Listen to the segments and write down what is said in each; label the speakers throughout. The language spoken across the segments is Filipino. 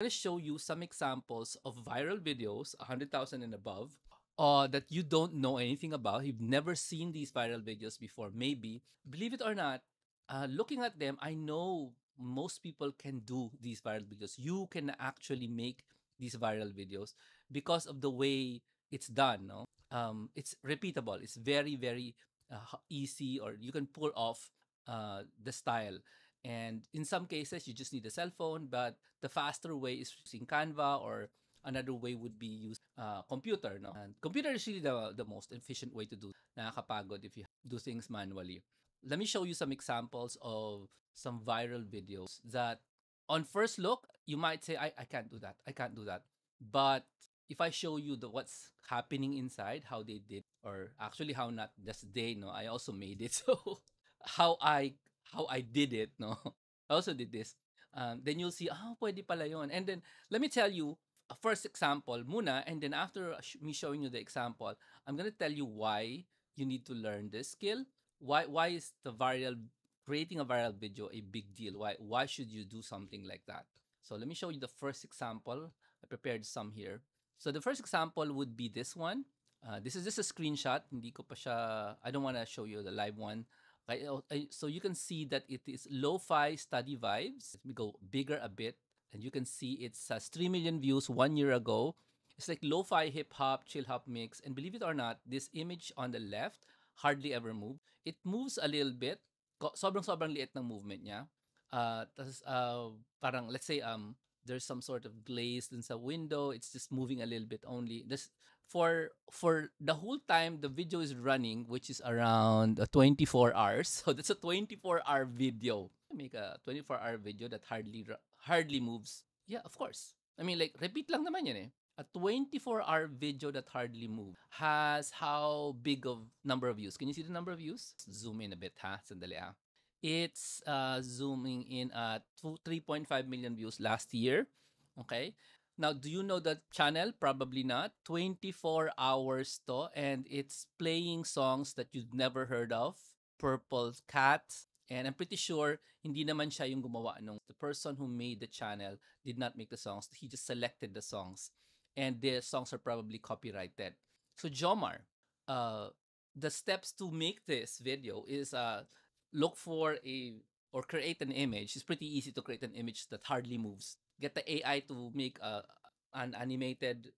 Speaker 1: I'm going to show you some examples of viral videos, 100,000 and above, uh, that you don't know anything about. You've never seen these viral videos before, maybe. Believe it or not, uh, looking at them, I know most people can do these viral videos. You can actually make these viral videos because of the way it's done. No, um, it's repeatable. It's very very uh, easy, or you can pull off uh, the style. And in some cases, you just need a cell phone, but the faster way is using Canva or another way would be use uh, computer. No? And computer is really the, the most efficient way to do. Nakakapagod if you do things manually. Let me show you some examples of some viral videos that on first look, you might say, I, I can't do that. I can't do that. But if I show you the what's happening inside, how they did, or actually how not just they, no, I also made it. So how I how I did it, no, I also did this. Um, then you'll see, oh, pwede pala yon. And then let me tell you a first example muna, and then after me showing you the example, I'm gonna tell you why you need to learn this skill. Why why is the viral creating a viral video a big deal? Why why should you do something like that? So let me show you the first example. I prepared some here. So the first example would be this one. Uh, this is just a screenshot. Hindi ko pa siya, I don't want to show you the live one. Oh, so you can see that it is lo-fi study vibes. Let me go bigger a bit. And you can see it's uh, 3 million views one year ago. It's like lo-fi hip-hop, chill-hop mix. And believe it or not, this image on the left hardly ever moved. It moves a little bit. Sobrang-sobrang liit ng movement niya. Uh, uh, parang, let's say, um, there's some sort of glaze in the window. It's just moving a little bit only. This for for the whole time the video is running, which is around uh, 24 hours. So that's a 24 hour video. Make a 24 hour video that hardly hardly moves. Yeah, of course. I mean, like repeat lang naman yan eh. A 24 hour video that hardly moves has how big of number of views? Can you see the number of views? Zoom in a bit ha. Sandali ah. It's uh, zooming in at 3.5 million views last year. Okay. Now, do you know that channel? Probably not. 24 hours to, and it's playing songs that you've never heard of. Purple Cat. And I'm pretty sure hindi naman siya yung gumawa nung the person who made the channel did not make the songs. He just selected the songs. And the songs are probably copyrighted. So Jomar, uh, the steps to make this video is uh, look for a or create an image. It's pretty easy to create an image that hardly moves. Get the AI to make a, an animated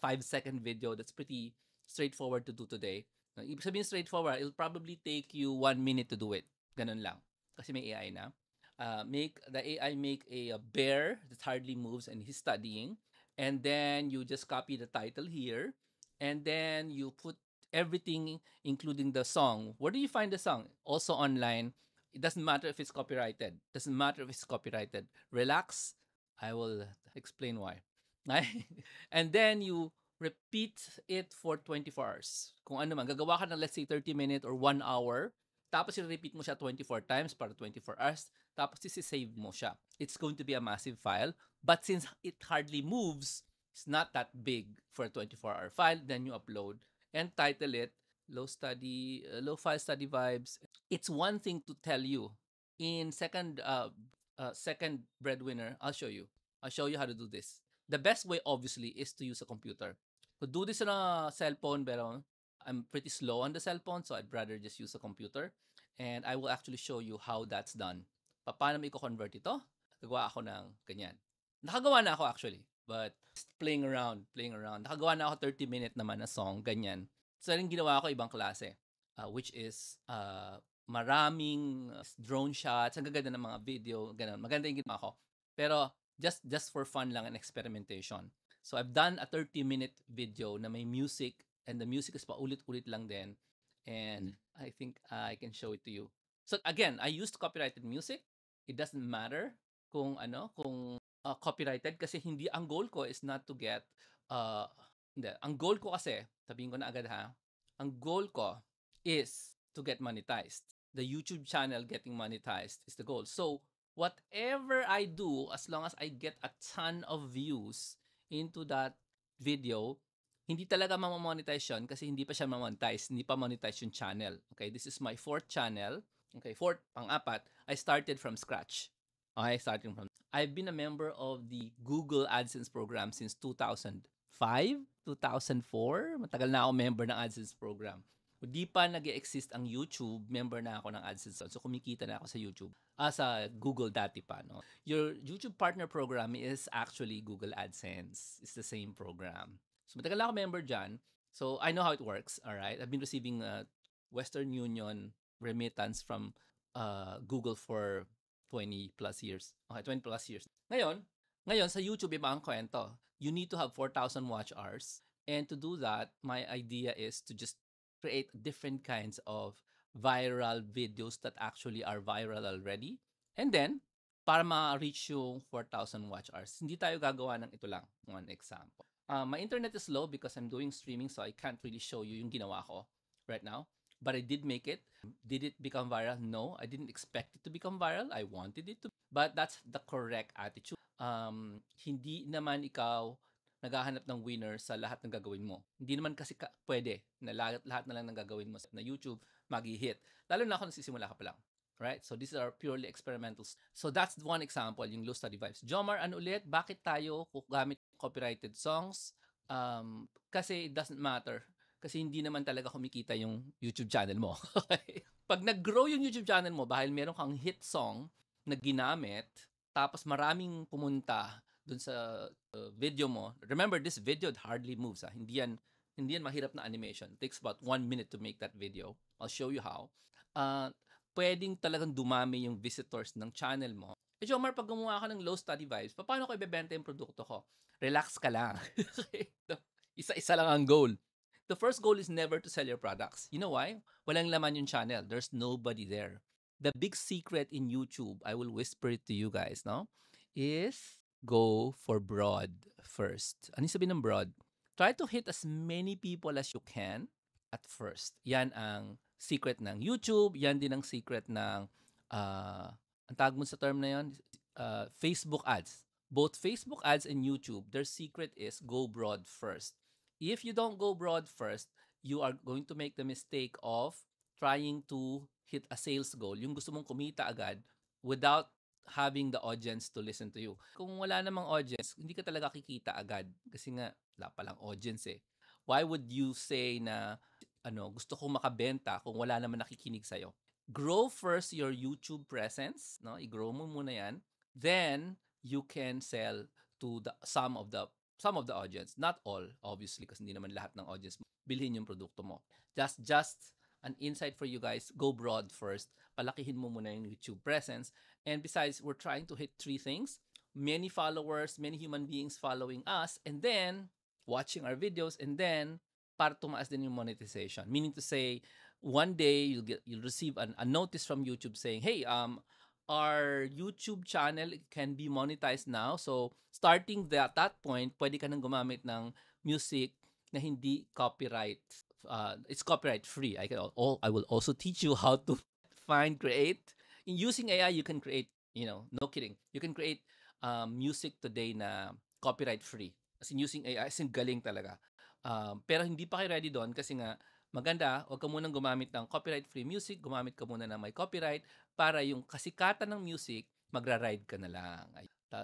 Speaker 1: five second video that's pretty straightforward to do today. Ibig sabihin straightforward, it'll probably take you one minute to do it. Ganun lang. Kasi may AI na. Uh, make the AI make a, a bear that hardly moves and he's studying. And then you just copy the title here. And then you put everything, including the song. Where do you find the song? Also online. It doesn't matter if it's copyrighted. It Doesn't matter if it's copyrighted. Relax. I will explain why. and then you repeat it for 24 hours. Kung ano man, gagawa ka ng let's say 30 minutes or 1 hour, tapos i-repeat mo siya 24 times para 24 hours, tapos isi-save mo siya. It's going to be a massive file, but since it hardly moves, it's not that big for a 24-hour file, then you upload and title it low study uh, low file study vibes it's one thing to tell you in second uh, uh second breadwinner i'll show you. I'll show you how to do this. The best way obviously is to use a computer. To do this on a cell phone pero i'm pretty slow on the cell phone so i'd rather just use a computer. And i will actually show you how that's done. Paano mo i-convert ito? Gagawa ako ng ganyan. Nakagawa na ako actually But playing around, playing around. Nakagawa na ako 30 minute naman na song, ganyan. So, rin ginawa ko ibang klase, uh, which is uh, maraming drone shots, ang gaganda ng mga video, ganun. Maganda yung ginawa ko. Pero just just for fun lang and experimentation. So I've done a 30 minute video na may music and the music is paulit-ulit lang din. And I think uh, I can show it to you. So again, I used copyrighted music. It doesn't matter kung ano, kung uh, copyrighted kasi hindi ang goal ko is not to get uh, hindi. Ang goal ko kasi, sabihin ko na agad ha, ang goal ko is to get monetized. The YouTube channel getting monetized is the goal. So, whatever I do, as long as I get a ton of views into that video, hindi talaga mamamonetize yun kasi hindi pa siya mamonetize. Hindi pa monetize yung channel. Okay, this is my fourth channel. Okay, fourth, pang-apat, I started from scratch. Okay, starting from I've been a member of the Google AdSense program since 2005, 2004. Matagal na ako member ng AdSense program. Di pa nag exist ang YouTube, member na ako ng AdSense. So kumikita na ako sa YouTube. Ah, sa Google dati pa, no? Your YouTube partner program is actually Google AdSense. It's the same program. So matagal ako member dyan. So I know how it works, all right? I've been receiving uh, Western Union remittance from uh, Google for 20 plus years. Okay, 20 plus years. Ngayon, ngayon sa YouTube iba ang kwento. You need to have 4,000 watch hours. And to do that, my idea is to just create different kinds of viral videos that actually are viral already. And then, para ma-reach yung 4,000 watch hours, hindi tayo gagawa ng ito lang. One example. Uh, my internet is low because I'm doing streaming so I can't really show you yung ginawa ko right now. But I did make it. Did it become viral? No, I didn't expect it to become viral. I wanted it to. But that's the correct attitude. Um, hindi naman ikaw naghahanap ng winner sa lahat ng gagawin mo. Hindi naman kasi ka, pwede na lahat, lahat na lang ng gagawin mo na YouTube magi-hit. Lalo na kung nagsisimula ka pa lang. Right? So these are purely experimentals. So that's one example, yung low study vibes. Jomar, ano ulit? Bakit tayo gamit copyrighted songs? Um, kasi it doesn't matter. Kasi hindi naman talaga kumikita yung YouTube channel mo. Pag nag-grow yung YouTube channel mo dahil meron kang hit song na ginamit, tapos maraming pumunta dun sa uh, video mo. Remember, this video hardly moves. Ha? Hindi yan, hindi yan mahirap na animation. It takes about one minute to make that video. I'll show you how. Uh, pwedeng talagang dumami yung visitors ng channel mo. Eh, Jomar, pag gumawa ka ng low study vibes, paano ko ibebenta yung produkto ko? Relax ka lang. Isa-isa lang ang goal. The first goal is never to sell your products. You know why? Walang laman yung channel. There's nobody there. The big secret in YouTube, I will whisper it to you guys, no? Is go for broad first. Ano sabihin ng broad? Try to hit as many people as you can at first. Yan ang secret ng YouTube. Yan din ang secret ng, uh, ang tag mo sa term na yan, uh, Facebook ads. Both Facebook ads and YouTube, their secret is go broad first. If you don't go broad first, you are going to make the mistake of trying to hit a sales goal. Yung gusto mong kumita agad without having the audience to listen to you. Kung wala namang audience, hindi ka talaga kikita agad kasi nga wala palang audience eh. Why would you say na ano, gusto kong makabenta kung wala naman nakikinig sa'yo? Grow first your YouTube presence, no? I-grow mo muna 'yan. Then you can sell to the some of the some of the audience, not all obviously kasi hindi naman lahat ng audience bilhin yung produkto mo. Just just an insight for you guys, go broad first. Palakihin mo muna yung YouTube presence. And besides, we're trying to hit three things. Many followers, many human beings following us, and then watching our videos, and then para tumaas din yung monetization. Meaning to say, one day you'll get you'll receive an, a notice from YouTube saying, "Hey, um our YouTube channel can be monetized now." So, starting that that point, pwede ka nang gumamit ng music na hindi copyright uh, it's copyright free. I can all I will also teach you how to find create in using AI. You can create, you know, no kidding. You can create um, music today na copyright free. As in using AI, as in galing talaga. Um, pero hindi pa kayo ready doon kasi nga maganda, huwag ka munang gumamit ng copyright-free music, gumamit ka muna ng may copyright para yung kasikatan ng music, magra-ride ka na lang.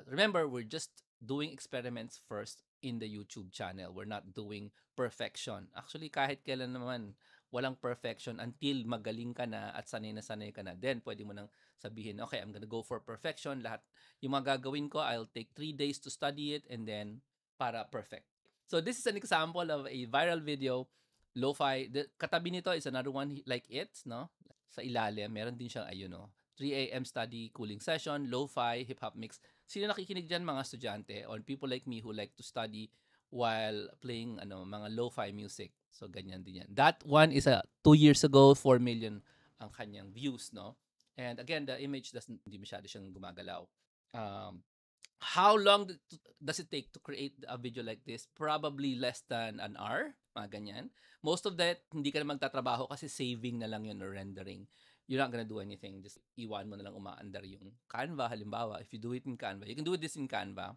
Speaker 1: Remember, we're just doing experiments first in the YouTube channel. We're not doing perfection. Actually, kahit kailan naman, walang perfection until magaling ka na at sanay na sanay ka na. Then, pwede mo nang sabihin, okay, I'm gonna go for perfection. Lahat, yung mga gagawin ko, I'll take three days to study it and then para perfect. So, this is an example of a viral video, lo-fi. The, katabi nito is another one like it, no? Sa ilalim, meron din siyang, ayun, no? 3 a.m. study cooling session, lo-fi, hip-hop mix. Sino nakikinig dyan mga estudyante or people like me who like to study while playing ano mga lo-fi music. So ganyan din yan. That one is a two years ago, 4 million ang kanyang views, no? And again, the image doesn't hindi masyado siyang gumagalaw. Um, how long does it take to create a video like this? Probably less than an hour, mga ganyan. Most of that, hindi ka na magtatrabaho kasi saving na lang yun or rendering. You're not gonna do anything. Just iwan mo na lang umaandar yung Canva, halimbawa. If you do it in Canva, you can do this in Canva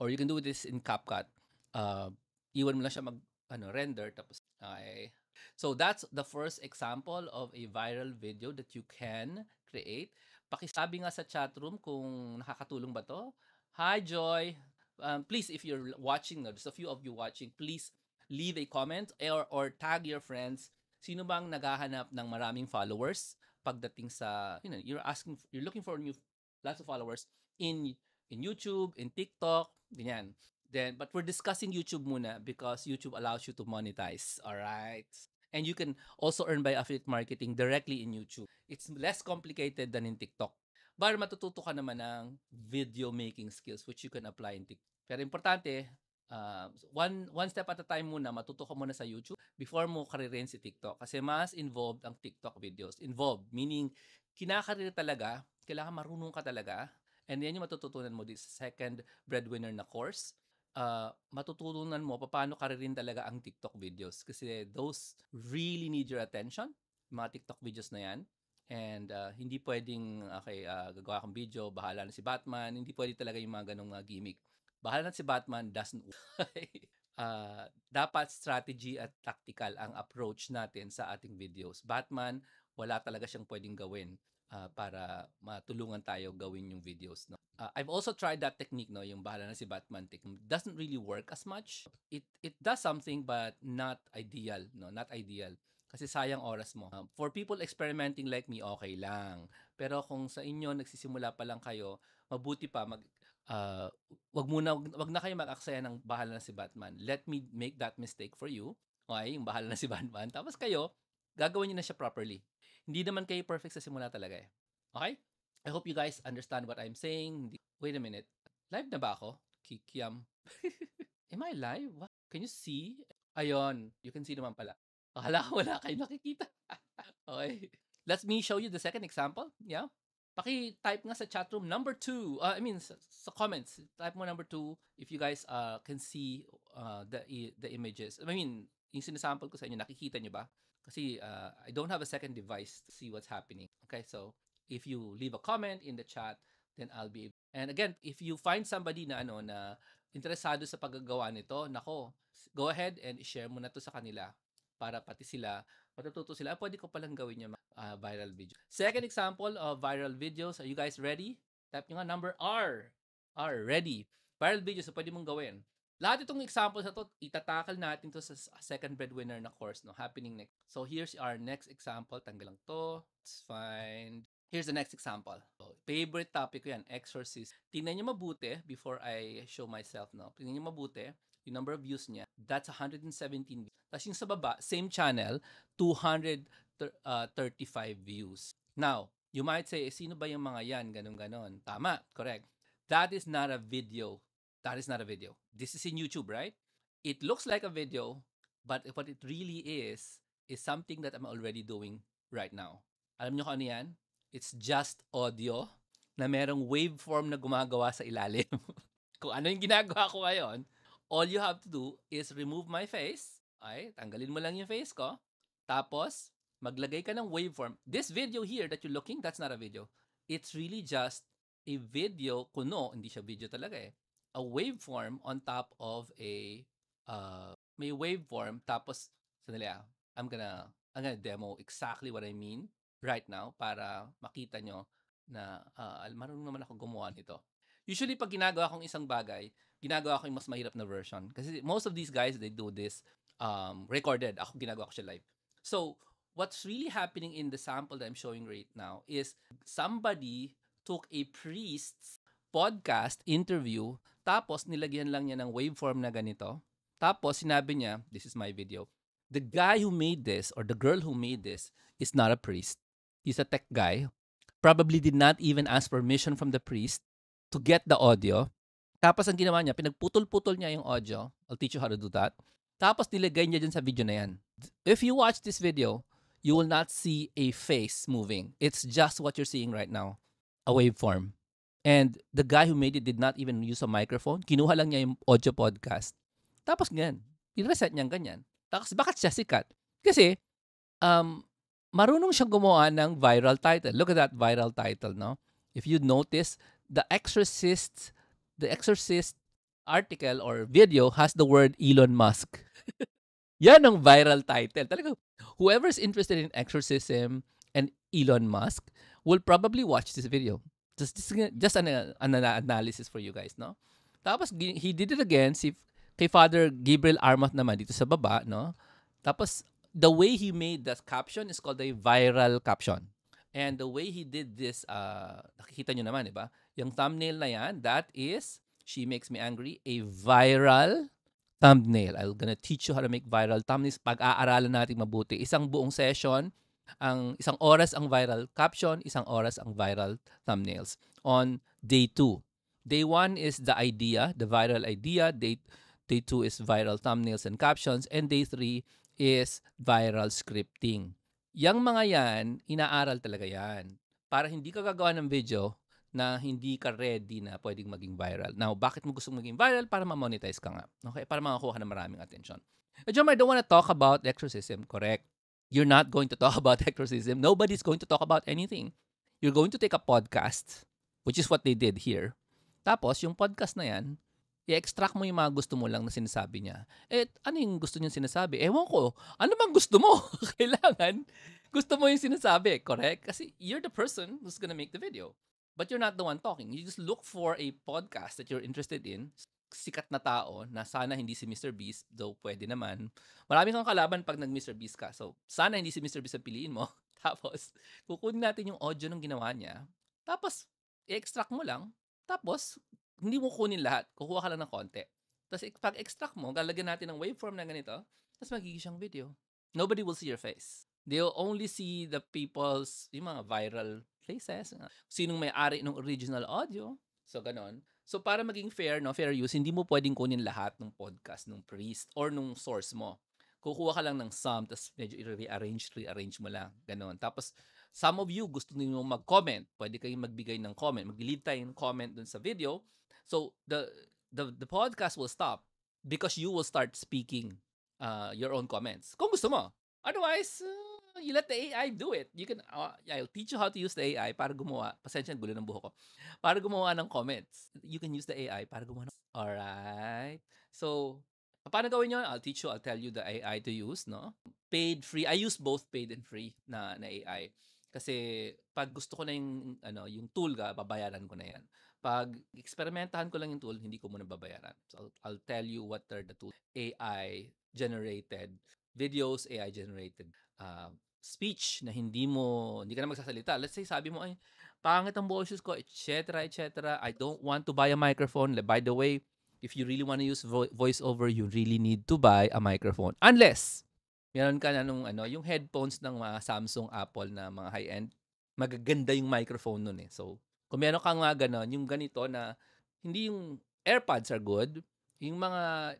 Speaker 1: or you can do this in CapCut. Uh, iwan mo lang siya mag ano, render tapos okay. So that's the first example of a viral video that you can create Pakisabi nga sa chat room kung nakakatulong ba to. Hi, Joy. Um, please, if you're watching, there's a few of you watching, please leave a comment or, or tag your friends. Sino bang naghahanap ng maraming followers pagdating sa, you know, you're asking, you're looking for new, lots of followers in in YouTube, in TikTok, ganyan. Then, but we're discussing YouTube muna because YouTube allows you to monetize. All right. And you can also earn by affiliate marketing directly in YouTube. It's less complicated than in TikTok. But matututo ka naman ng video making skills which you can apply in TikTok. Pero importante, uh, one, one step at a time muna, matuto ka muna sa YouTube before mo karirin si TikTok. Kasi mas involved ang TikTok videos. Involved, meaning kinakarir talaga, kailangan marunong ka talaga. And yan yung matututunan mo this second breadwinner na course uh, matututunan mo paano ka rin talaga ang TikTok videos. Kasi those really need your attention, mga TikTok videos na yan. And uh, hindi pwedeng, okay, uh, gagawa kang video, bahala na si Batman. Hindi pwede talaga yung mga ganong mga gimmick. Bahala na si Batman doesn't uh, dapat strategy at tactical ang approach natin sa ating videos. Batman, wala talaga siyang pwedeng gawin uh, para matulungan tayo gawin yung videos. No? Uh, I've also tried that technique, no, yung bahala na si Batman technique. Doesn't really work as much. It it does something but not ideal, no, not ideal. Kasi sayang oras mo. Uh, for people experimenting like me, okay lang. Pero kung sa inyo nagsisimula pa lang kayo, mabuti pa mag uh, wag muna wag, wag na kayo mag-aksaya ng bahala na si Batman. Let me make that mistake for you. Okay, yung bahala na si Batman. Tapos kayo, gagawin niyo na siya properly. Hindi naman kayo perfect sa simula talaga eh. Okay? I hope you guys understand what I'm saying. Wait a minute. Live na ba ako? Kikiam. Am I live? What? Can you see? Ayon. You can see naman pala. Akala ko wala kayo nakikita. okay. Let me show you the second example. Yeah. Paki-type nga sa chat room number two. Uh, I mean, sa, sa comments. Type mo number two if you guys uh, can see uh, the the images. I mean, yung sinasample ko sa inyo, nakikita nyo ba? Kasi uh, I don't have a second device to see what's happening. Okay, so if you leave a comment in the chat, then I'll be able. And again, if you find somebody na ano na interesado sa paggagawa nito, nako, go ahead and share mo na to sa kanila para pati sila matututo sila, ah, pwede ko palang gawin yung uh, viral video. Second example of viral videos, are you guys ready? Type nyo nga number R. R, ready. Viral videos, so pwede mong gawin. Lahat itong examples na to, itatakal natin to sa second breadwinner na course, no? Happening next. So, here's our next example. Tanggal lang to. It's fine. Here's the next example. So, favorite topic ko yan, exorcist. Tingnan niyo mabuti before I show myself, no? Tingnan niyo mabuti yung number of views niya. That's 117 views. Tapos yung sa baba, same channel, 235 uh, views. Now, you might say, eh, sino ba yung mga yan? Ganon, ganon. Tama, correct. That is not a video. That is not a video. This is in YouTube, right? It looks like a video, but what it really is, is something that I'm already doing right now. Alam niyo kung ano yan? It's just audio na merong waveform na gumagawa sa ilalim. Kung ano yung ginagawa ko ngayon, all you have to do is remove my face. Ay, tanggalin mo lang yung face ko. Tapos, maglagay ka ng waveform. This video here that you're looking, that's not a video. It's really just a video, kuno, hindi siya video talaga eh. A waveform on top of a, uh, may waveform, tapos, sandali ah, I'm gonna, I'm gonna demo exactly what I mean right now para makita nyo na uh, marunong naman ako gumawa nito. Usually, pag ginagawa kong isang bagay, ginagawa ko yung mas mahirap na version. Kasi most of these guys, they do this um, recorded. Ako ginagawa ko siya live. So, what's really happening in the sample that I'm showing right now is somebody took a priest's podcast interview, tapos nilagyan lang niya ng waveform na ganito. Tapos sinabi niya, this is my video. The guy who made this or the girl who made this is not a priest he's a tech guy, probably did not even ask permission from the priest to get the audio. Tapos ang ginawa niya, pinagputol-putol niya yung audio. I'll teach you how to do that. Tapos nilagay niya dyan sa video na yan. If you watch this video, you will not see a face moving. It's just what you're seeing right now. A waveform. And the guy who made it did not even use a microphone. Kinuha lang niya yung audio podcast. Tapos ganyan. I-reset niya ganyan. Tapos bakit siya sikat? Kasi, um, marunong siyang gumawa ng viral title. Look at that viral title, no? If you notice, the Exorcist, the Exorcist article or video has the word Elon Musk. Yan ang viral title. Talaga, whoever's interested in exorcism and Elon Musk will probably watch this video. Just, just, an, an analysis for you guys, no? Tapos, he did it again si, kay Father Gabriel Armat naman dito sa baba, no? Tapos, the way he made that caption is called a viral caption. And the way he did this, uh, nakikita nyo naman, di ba? Yung thumbnail na yan, that is, She Makes Me Angry, a viral thumbnail. I'm gonna teach you how to make viral thumbnails. Pag-aaralan natin mabuti. Isang buong session, ang isang oras ang viral caption, isang oras ang viral thumbnails on day 2. Day 1 is the idea, the viral idea. Day, day 2 is viral thumbnails and captions. And day 3 is viral scripting. Yang mga yan, inaaral talaga yan. Para hindi ka gagawa ng video na hindi ka ready na pwedeng maging viral. Now, bakit mo gusto maging viral? Para ma-monetize ka nga. Okay? Para makakuha ka ng maraming attention. John, I don't want to talk about exorcism. Correct. You're not going to talk about exorcism. Nobody's going to talk about anything. You're going to take a podcast, which is what they did here. Tapos, yung podcast na yan, i-extract mo yung mga gusto mo lang na sinasabi niya. Eh, ano yung gusto niya sinasabi? Ewan ko. Ano bang gusto mo? Kailangan gusto mo yung sinasabi, correct? Kasi you're the person who's gonna make the video. But you're not the one talking. You just look for a podcast that you're interested in, sikat na tao, na sana hindi si Mr. Beast, though pwede naman. Marami kang kalaban pag nag-Mr. Beast ka. So, sana hindi si Mr. Beast ang piliin mo. Tapos, kukunin natin yung audio ng ginawa niya. Tapos, i-extract mo lang. Tapos, hindi mo kunin lahat. Kukuha ka lang ng konti. Tapos pag extract mo, galagyan natin ng waveform na ganito, tapos magiging siyang video. Nobody will see your face. They'll only see the people's, yung mga viral places. Sinong may-ari ng original audio. So, ganon. So, para maging fair, no, fair use, hindi mo pwedeng kunin lahat ng podcast ng priest or nung source mo. Kukuha ka lang ng some, tapos medyo i-rearrange, rearrange mo lang. Ganon. Tapos, some of you gusto niyo mag-comment. Pwede kayong magbigay ng comment. Mag-leave tayo ng comment dun sa video So the the the podcast will stop because you will start speaking uh, your own comments. Kung gusto mo. Otherwise, uh, you let the AI do it. You can uh, I'll teach you how to use the AI para gumawa. Pasensya gulo ng buhok ko. Para gumawa ng comments. You can use the AI para gumawa ng All right. So, paano gawin 'yon? I'll teach you, I'll tell you the AI to use, no? Paid, free. I use both paid and free na na AI. Kasi pag gusto ko na yung ano, yung tool ga, babayaran ko na 'yan pag eksperimentahan ko lang yung tool, hindi ko muna babayaran. So, I'll, I'll tell you what are the tools. AI generated videos, AI generated uh, speech na hindi mo, hindi ka na magsasalita. Let's say, sabi mo, ay, pangit ang boses ko, etc., etc. I don't want to buy a microphone. By the way, if you really want to use vo- voiceover, you really need to buy a microphone. Unless, meron ka na nung, ano, yung headphones ng mga Samsung, Apple na mga high-end, magaganda yung microphone nun eh. So, kung meron kang mga ganon, yung ganito na hindi yung AirPods are good, yung mga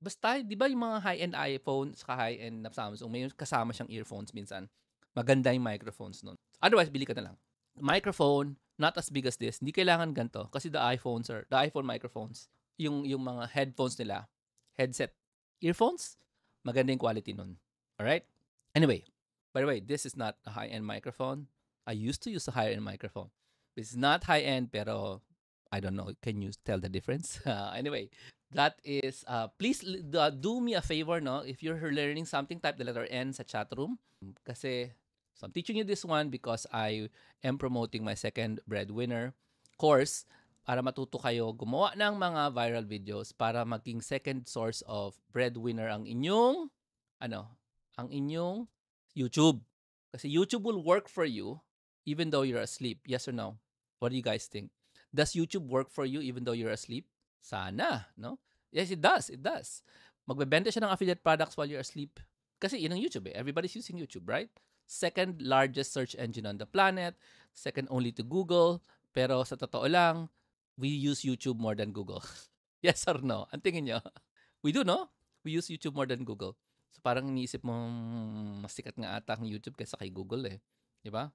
Speaker 1: basta 'di ba yung mga high-end iPhone sa high-end na Samsung may kasama siyang earphones minsan. Maganda yung microphones nun. Otherwise, bili ka na lang. Microphone, not as big as this. Hindi kailangan ganito kasi the iPhones are the iPhone microphones, yung yung mga headphones nila, headset, earphones, maganda yung quality nun. All right? Anyway, by the way, this is not a high-end microphone. I used to use a high-end microphone. It's not high end, pero I don't know. Can you tell the difference? Uh, anyway, that is, uh, please uh, do me a favor, no? If you're learning something, type the letter N sa chat room. Kasi, so I'm teaching you this one because I am promoting my second breadwinner course para matuto kayo gumawa ng mga viral videos para maging second source of breadwinner ang inyong, ano, ang inyong YouTube. Kasi YouTube will work for you even though you're asleep. Yes or no? What do you guys think? Does YouTube work for you even though you're asleep? Sana, no? Yes, it does. It does. Magbebenta siya ng affiliate products while you're asleep. Kasi yun ang YouTube eh. Everybody's using YouTube, right? Second largest search engine on the planet. Second only to Google. Pero sa totoo lang, we use YouTube more than Google. yes or no? Ang tingin nyo? We do, no? We use YouTube more than Google. So parang iniisip mo, mas sikat nga ata ang YouTube kaysa kay Google eh. Di ba?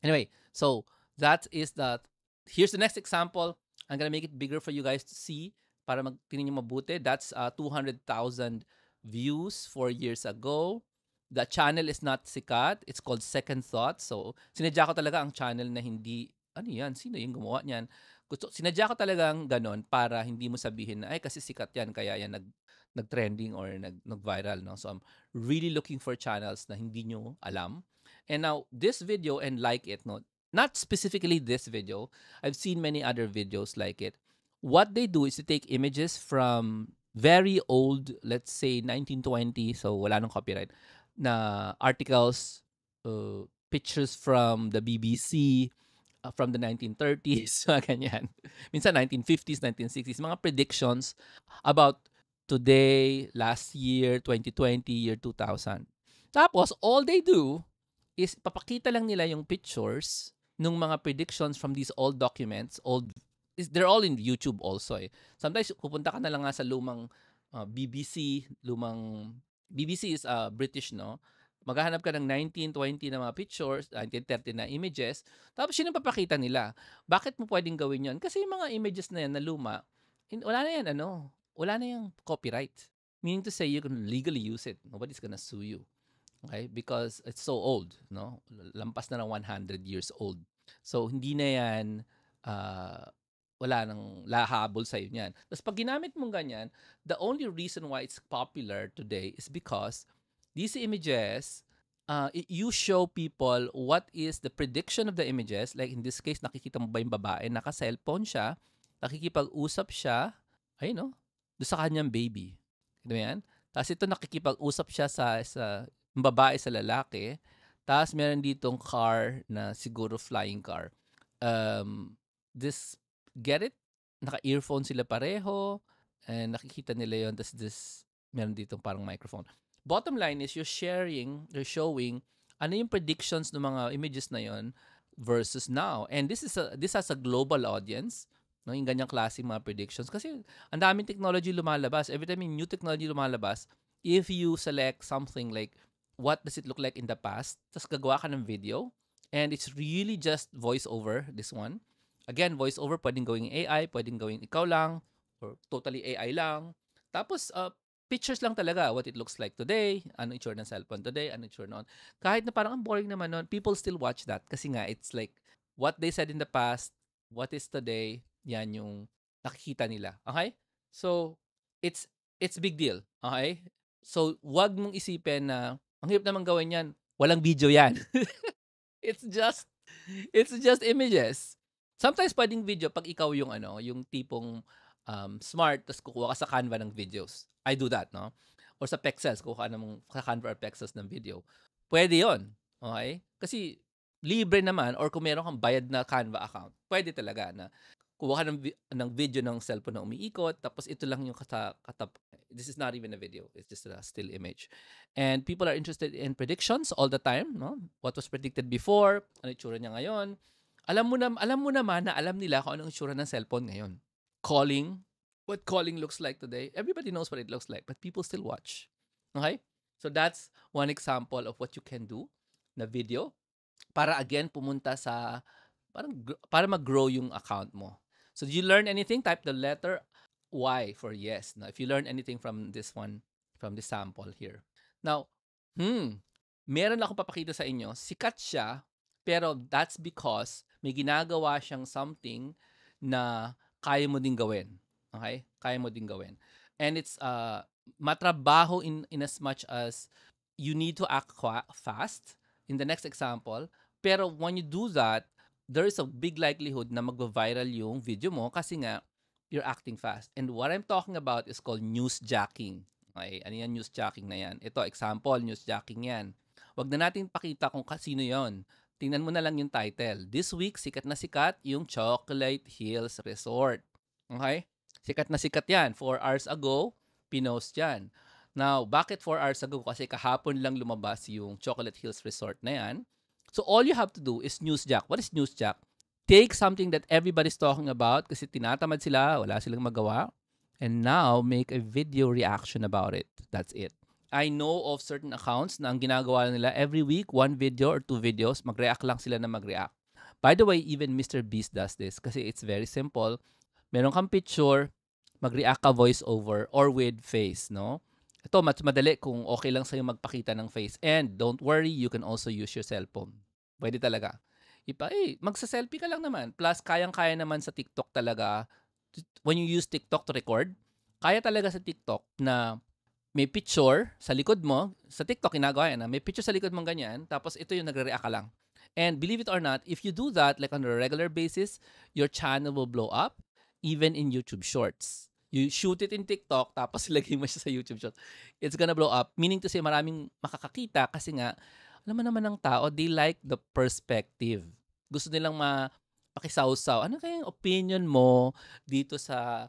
Speaker 1: Anyway, so that is the, here's the next example. I'm gonna make it bigger for you guys to see para magtingin nyo mabuti. That's uh, 200,000 views four years ago. The channel is not sikat. It's called Second Thought. So, sinadya ko talaga ang channel na hindi, ano yan? Sino yung gumawa niyan? Gusto, sinadya ko talagang ganon para hindi mo sabihin na, ay kasi sikat yan, kaya yan nag, nag-trending or nag, nag-viral. No? So, I'm really looking for channels na hindi nyo alam And now this video and like it, no, not specifically this video. I've seen many other videos like it. What they do is to take images from very old, let's say 1920, so wala nang copyright, na articles, uh, pictures from the BBC, uh, from the 1930s, mga ganyan. Minsan 1950s, 1960s, mga predictions about today, last year, 2020, year 2000. Tapos, all they do is papakita lang nila yung pictures ng mga predictions from these old documents, old they're all in YouTube also eh. Sometimes pupunta ka na lang nga sa lumang uh, BBC, lumang BBC is uh, British no. Maghahanap ka ng 1920 na mga pictures, 1930 na images, tapos yun papakita nila. Bakit mo pwedeng gawin yun? Kasi yung mga images na yan na luma, wala na yan ano, wala na yung copyright. Meaning to say, you can legally use it. Nobody's gonna sue you. Okay? Because it's so old, no? Lampas na ng 100 years old. So, hindi na yan, uh, wala nang lahabol sa'yo niyan. Tapos pag ginamit mong ganyan, the only reason why it's popular today is because these images, uh, you show people what is the prediction of the images. Like in this case, nakikita mo ba yung babae? Naka-cellphone siya, nakikipag-usap siya, ayun no, doon sa kanyang baby. Ito yan? Tapos ito nakikipag-usap siya sa, sa babae sa lalaki. Tapos meron ditong car na siguro flying car. Um, this get it? Naka-earphone sila pareho. And nakikita nila yon Tapos this, meron dito parang microphone. Bottom line is you're sharing, you're showing ano yung predictions ng mga images na yon versus now. And this is a, this has a global audience. No, yung ganyang klase mga predictions. Kasi ang daming technology lumalabas. Every time yung new technology lumalabas, if you select something like what does it look like in the past, tapos gagawa ka ng video, and it's really just voice over, this one, Again, voiceover pwedeng gawing AI, pwedeng gawing ikaw lang, or totally AI lang. Tapos, uh, pictures lang talaga what it looks like today, ano itsura ng cellphone today, ano itsura noon. Kahit na parang ang boring naman noon, people still watch that kasi nga it's like what they said in the past, what is today, yan yung nakikita nila. Okay? So, it's it's big deal. Okay? So, wag mong isipin na ang hirap naman gawin yan. Walang video yan. it's just it's just images. Sometimes pwedeng video pag ikaw yung ano, yung tipong um, smart tapos kukuha ka sa Canva ng videos. I do that, no? Or sa Pexels, kukuha ng sa Canva or Pexels ng video. Pwede 'yon. Okay? Kasi libre naman or kung meron kang bayad na Canva account, pwede talaga na kuha ka ng, ng video ng cellphone na umiikot, tapos ito lang yung kata, katap. This is not even a video. It's just a still image. And people are interested in predictions all the time, no? What was predicted before, ano itsura niya ngayon, alam mo na alam mo naman na alam nila kung anong itsura ng cellphone ngayon. Calling, what calling looks like today. Everybody knows what it looks like, but people still watch. Okay? So that's one example of what you can do na video para again pumunta sa parang para mag-grow yung account mo. So did you learn anything? Type the letter Y for yes. Now, if you learn anything from this one, from this sample here. Now, hmm, meron akong papakita sa inyo. Sikat siya, pero that's because may ginagawa siyang something na kaya mo din gawin. Okay? Kaya mo din gawin. And it's uh, matrabaho in, in as much as you need to act fast in the next example. Pero when you do that, there is a big likelihood na mag-viral yung video mo kasi nga you're acting fast. And what I'm talking about is called newsjacking. Okay, ano yan newsjacking na yan? Ito, example, newsjacking yan. Wag na natin pakita kung kasino yon tingnan mo na lang yung title. This week, sikat na sikat yung Chocolate Hills Resort. Okay? Sikat na sikat yan. 4 hours ago, pinost yan. Now, bakit 4 hours ago? Kasi kahapon lang lumabas yung Chocolate Hills Resort na yan. So, all you have to do is newsjack. What is newsjack? Take something that everybody's talking about kasi tinatamad sila, wala silang magawa. And now, make a video reaction about it. That's it. I know of certain accounts na ang ginagawa nila every week, one video or two videos, mag-react lang sila na mag-react. By the way, even Mr. Beast does this kasi it's very simple. Meron kang picture, mag-react ka voice over or with face, no? Ito, mas madali kung okay lang sa'yo magpakita ng face. And don't worry, you can also use your cellphone. Pwede talaga. Ipa, eh, magsa-selfie ka lang naman. Plus, kayang-kaya naman sa TikTok talaga, when you use TikTok to record, kaya talaga sa TikTok na may picture sa likod mo, sa TikTok ginagawa yan, ah, may picture sa likod mo ganyan, tapos ito yung nagre-react ka lang. And believe it or not, if you do that like on a regular basis, your channel will blow up even in YouTube Shorts. You shoot it in TikTok tapos ilagay mo siya sa YouTube Shorts. It's gonna blow up. Meaning to say maraming makakakita kasi nga alam mo naman ng tao, they like the perspective. Gusto nilang ma pakisawsaw. Ano kayang opinion mo dito sa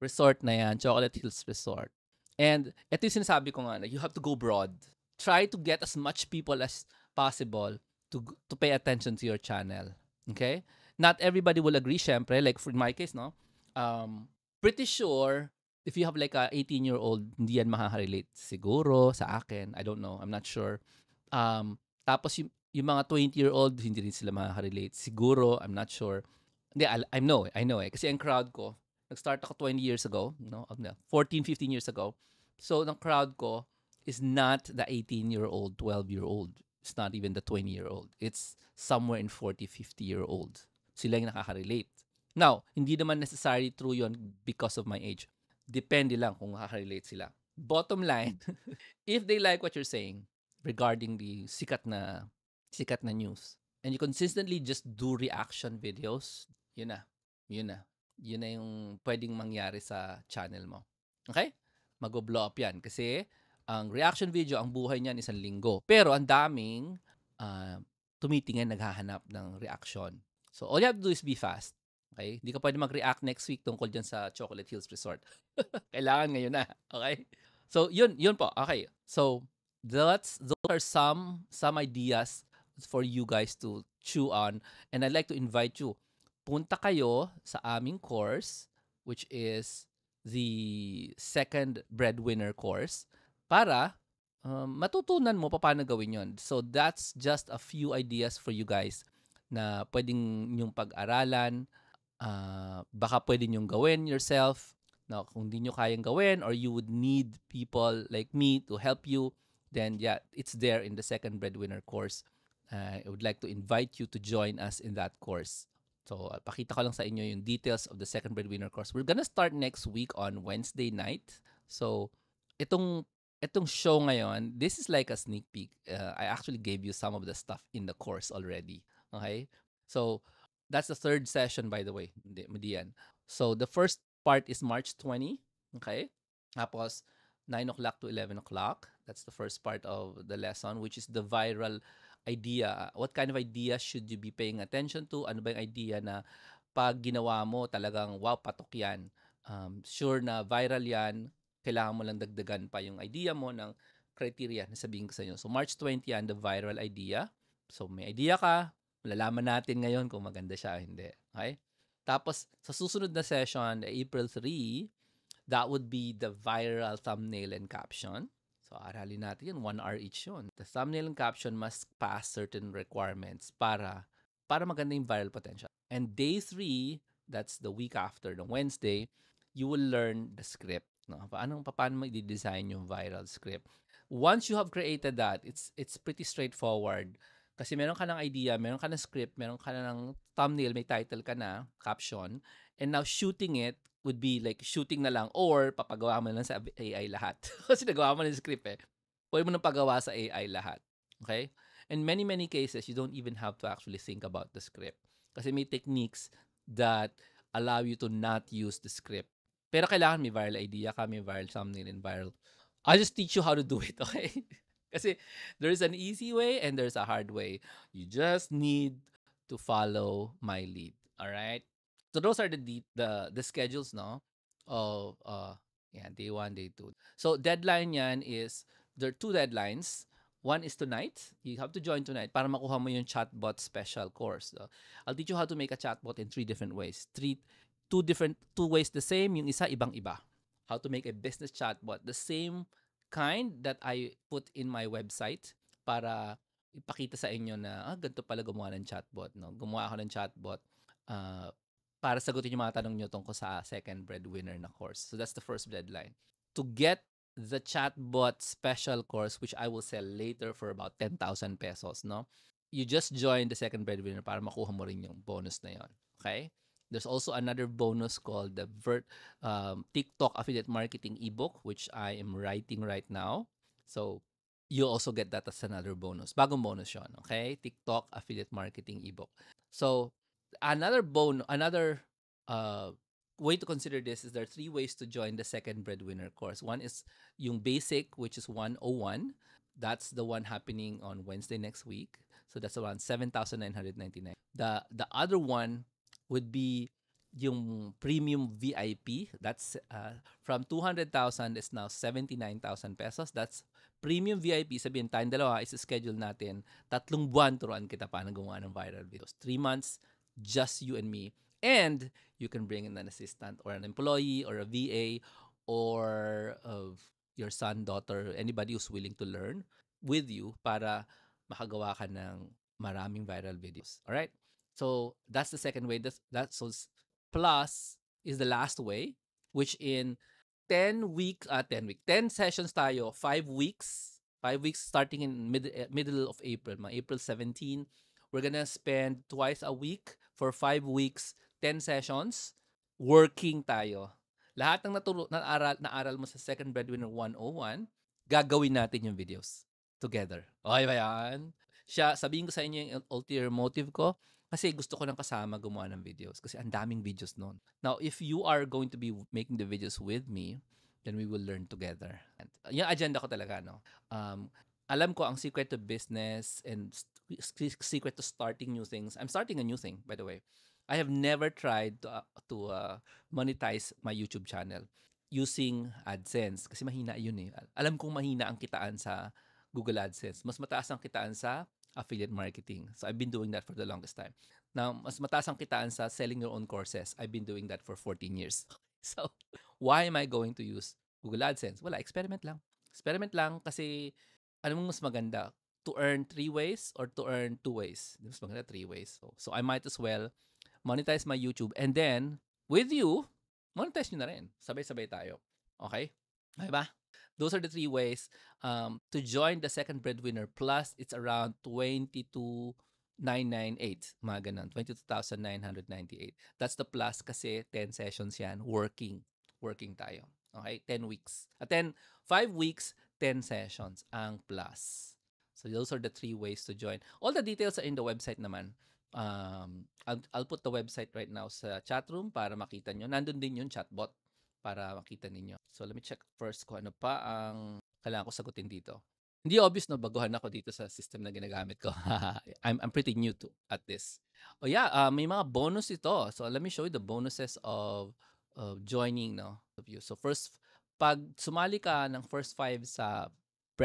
Speaker 1: resort na yan, Chocolate Hills Resort? And ito yung sinasabi ko nga, you have to go broad. Try to get as much people as possible to to pay attention to your channel. Okay? Not everybody will agree, syempre. Like for my case, no? Um, pretty sure if you have like a 18-year-old, hindi yan makaka-relate siguro sa akin. I don't know. I'm not sure. Um, tapos yung, yung mga 20-year-old, hindi rin sila makaka-relate. Siguro, I'm not sure. Hindi, I, I know, I know eh. Kasi ang crowd ko, Nag-start ako 20 years ago, no? 14, 15 years ago. So, the crowd ko is not the 18-year-old, 12-year-old. It's not even the 20-year-old. It's somewhere in 40, 50-year-old. Sila yung nakaka-relate. Now, hindi naman necessarily true yon because of my age. Depende lang kung nakaka-relate sila. Bottom line, if they like what you're saying regarding the sikat na sikat na news, and you consistently just do reaction videos, yun na. Yun na yun na yung pwedeng mangyari sa channel mo. Okay? Mag-blow up yan. Kasi ang reaction video, ang buhay niyan isang linggo. Pero ang daming uh, tumitingin, naghahanap ng reaction. So all you have to do is be fast. Okay? Hindi ka pwede mag-react next week tungkol dyan sa Chocolate Hills Resort. Kailangan ngayon na. Okay? So yun, yun po. Okay. So that's, those are some, some ideas for you guys to chew on. And I'd like to invite you punta kayo sa aming course, which is the second breadwinner course, para um, matutunan mo paano gawin yon. So that's just a few ideas for you guys na pwedeng yung pag-aralan, uh, baka pwede nyong gawin yourself, no, kung hindi nyo kayang gawin or you would need people like me to help you, then yeah, it's there in the second breadwinner course. Uh, I would like to invite you to join us in that course. So, uh, pakita ko lang sa inyo yung details of the second breadwinner course. We're gonna start next week on Wednesday night. So, itong itong show ngayon, this is like a sneak peek. Uh, I actually gave you some of the stuff in the course already. Okay? So, that's the third session by the way. Hindi yan. So, the first part is March 20. Okay? Tapos, 9 o'clock to 11 o'clock. That's the first part of the lesson, which is the viral idea? What kind of idea should you be paying attention to? Ano ba yung idea na pag ginawa mo talagang wow, patok yan. Um, sure na viral yan. Kailangan mo lang dagdagan pa yung idea mo ng criteria na sabihin ko sa inyo. So March 20 yan, the viral idea. So may idea ka, malalaman natin ngayon kung maganda siya o hindi. Okay? Tapos sa susunod na session, April 3, that would be the viral thumbnail and caption. So, aralin natin yun. One hour each yun. The thumbnail and caption must pass certain requirements para para maganda yung viral potential. And day three, that's the week after, the Wednesday, you will learn the script. No? Paano, paano mo i-design yung viral script. Once you have created that, it's it's pretty straightforward. Kasi meron ka ng idea, meron ka ng script, meron ka ng thumbnail, may title ka na, caption, and now shooting it would be like shooting na lang or papagawa mo na lang sa AI lahat. Kasi nagawa mo na yung script eh. Pwede mo na pagawa sa AI lahat. Okay? In many, many cases, you don't even have to actually think about the script. Kasi may techniques that allow you to not use the script. Pero kailangan may viral idea ka, may viral thumbnail and viral. I'll just teach you how to do it, okay? Kasi there's an easy way and there's a hard way. You just need to follow my lead. All right? So those are the de- the the schedules no of uh yeah, day 1, day 2. So deadline yan is there are two deadlines. One is tonight. You have to join tonight para makuha mo yung chatbot special course. So, I'll teach you how to make a chatbot in three different ways. Three two different two ways the same, yung isa ibang-iba. How to make a business chatbot the same kind that I put in my website para ipakita sa inyo na ah, ganito pala gumawa ng chatbot. No? Gumawa ako ng chatbot uh, para sagutin yung mga tanong nyo tungkol sa second breadwinner na course. So that's the first deadline. To get the chatbot special course, which I will sell later for about 10,000 pesos, no? You just join the second breadwinner para makuha mo rin yung bonus na yon. Okay? There's also another bonus called the Vert um, TikTok affiliate marketing ebook, which I am writing right now. So you also get that as another bonus. Bagong bonus yon, okay? TikTok affiliate marketing ebook. So another bone, another uh, way to consider this is there are three ways to join the second breadwinner course. One is yung basic, which is 101. That's the one happening on Wednesday next week. So that's around 7,999. The the other one would be yung premium VIP. That's uh, from 200,000 is now 79,000 pesos. That's premium VIP. Sabihin tayong dalawa, is-schedule natin tatlong buwan turuan kita paano gumawa ng viral videos. Three months, just you and me. And you can bring in an assistant or an employee or a VA or of your son, daughter, anybody who's willing to learn with you para makagawa ka ng maraming viral videos. All right? So that's the second way. That's that's so plus is the last way, which in 10 weeks, uh, 10 week, 10 sessions tayo, 5 weeks, 5 weeks starting in mid, eh, middle of April, mga April 17. We're gonna spend twice a week for 5 weeks, 10 sessions, working tayo. Lahat ng naturo, naaral, naaral mo sa Second Breadwinner 101, gagawin natin yung videos together. Okay ba yan? Siya, sabihin ko sa inyo yung ulterior motive ko, kasi gusto ko ng kasama gumawa ng videos. Kasi ang daming videos noon. Now, if you are going to be making the videos with me, then we will learn together. And, yung agenda ko talaga, no? Um, alam ko ang secret to business and secret to starting new things. I'm starting a new thing, by the way. I have never tried to, uh, to uh, monetize my YouTube channel using AdSense kasi mahina yun eh. Alam kong mahina ang kitaan sa Google AdSense. Mas mataas ang kitaan sa affiliate marketing. So I've been doing that for the longest time. Now, mas mataas ang kitaan sa selling your own courses. I've been doing that for 14 years. So, why am I going to use Google AdSense? Wala, experiment lang. Experiment lang kasi ano mas maganda? To earn three ways or to earn two ways? Mas maganda three ways. So, so I might as well monetize my YouTube and then with you, monetize nyo na rin. Sabay-sabay tayo. Okay? Okay ba? Those are the three ways um, to join the second breadwinner plus it's around 22,998 mga ganun 22,998 that's the plus kasi 10 sessions yan working working tayo okay? 10 weeks at then 5 weeks 10 sessions ang plus. So those are the three ways to join. All the details are in the website naman. Um, I'll, I'll put the website right now sa chat room para makita nyo. Nandun din yung chatbot para makita ninyo. So let me check first kung ano pa ang kailangan ko sagutin dito. Hindi obvious no, baguhan ako dito sa system na ginagamit ko. I'm, I'm pretty new to at this. Oh yeah, uh, may mga bonus ito. So let me show you the bonuses of, of joining no, of you. So first, pag sumali ka ng first five sa